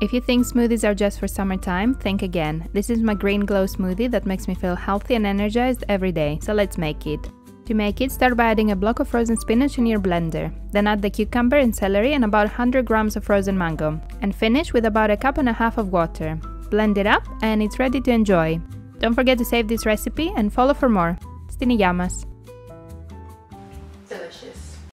If you think smoothies are just for summertime, think again. This is my green glow smoothie that makes me feel healthy and energized every day, so let's make it. To make it, start by adding a block of frozen spinach in your blender. Then add the cucumber and celery and about 100 grams of frozen mango. And finish with about a cup and a half of water. Blend it up and it's ready to enjoy. Don't forget to save this recipe and follow for more. Stini Yamas. Delicious.